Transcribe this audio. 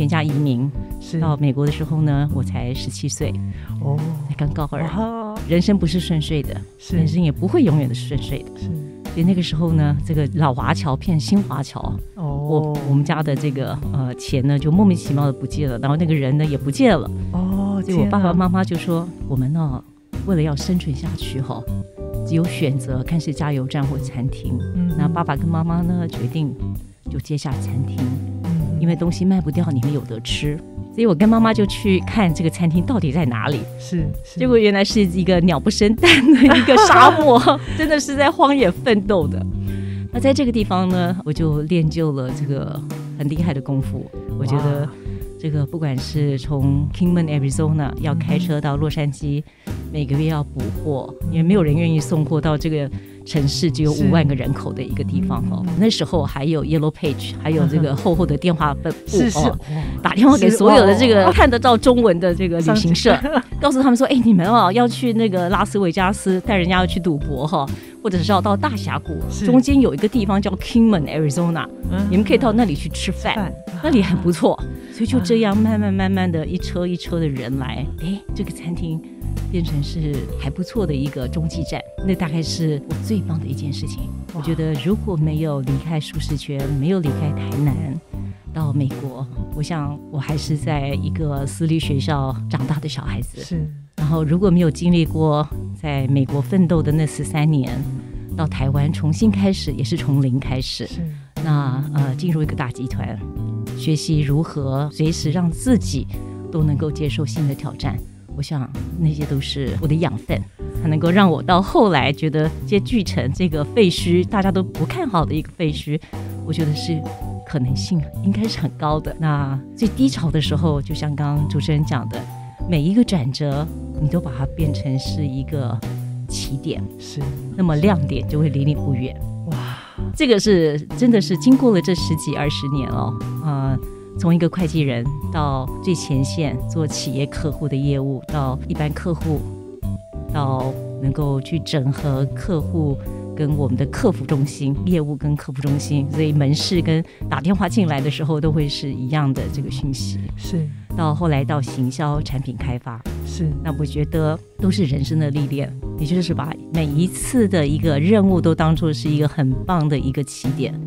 全家移民。是。到美国的时候呢，我才十七岁，哦，才刚高二。哇，人生不是顺遂的，是。人生也不会永远的顺遂的。是。所以那个时候呢，这个老华侨骗新华侨，我哦。我们家的这个呃钱呢就莫名其妙的不见了，然后那个人呢也不见了。哦，所以我爸爸妈妈就说，我们呢为了要生存下去哈，只有选择看是加油站或餐厅。嗯。那爸爸跟妈妈呢决定就接下餐厅，嗯因为东西卖不掉，你们有得吃。所以我跟妈妈就去看这个餐厅到底在哪里。是是结果原来是一个鸟不生蛋的一个沙漠，真的是在荒野奋斗的。那在这个地方呢，我就练就了这个很厉害的功夫。我觉得这个不管是从 Kingman Arizona 要开车到洛杉矶，每个月要补货，因为没有人愿意送货到这个城市只有五万个人口的一个地方哦。那时候还有 Yellow Page，还有这个厚厚的电话本簿是是。哦。打电话给所有的这个看得到中文的这个旅行社，告诉他们说：“哎，你们哦要去那个拉斯维加斯，带人家要去赌博哈，或者是要到大峡谷，中间有一个地方叫 Kingman Arizona，嗯你们可以到那里去吃饭，饭那里很不错。”所以就这样慢慢慢慢的一车一车的人来，哎，这个餐厅变成是还不错的一个中继站，那大概是我最棒的一件事情。我觉得如果没有离开舒适圈，没有离开台南。到美国，我想我还是在一个私立学校长大的小孩子。是然后如果没有经历过在美国奋斗的那十三年，到台湾重新开始，也是从零开始。是那呃，进入一个大集团，学习如何随时让自己都能够接受新的挑战。我想那些都是我的养分，才能够让我到后来觉得接巨城这个废墟，大家都不看好的一个废墟，我觉得是可能性应该是很高的。那最低潮的时候，就像刚刚主持人讲的，每一个转折，你都把它变成是一个起点，是。那么亮点就会离你不远。哇。这个是真的是经过了这十几二十年哦，呃，从一个会计人到最前线做企业客户的业务，到一般客户，到能够去整合客户跟我们的客服中心、业务跟客服中心，所以门市跟打电话进来的时候都会是一样的这个讯息。是到后来到行销、产品开发，是那我觉得都是人生的历练，也就是把每一次的一个任务都当做是一个很棒的一个起点。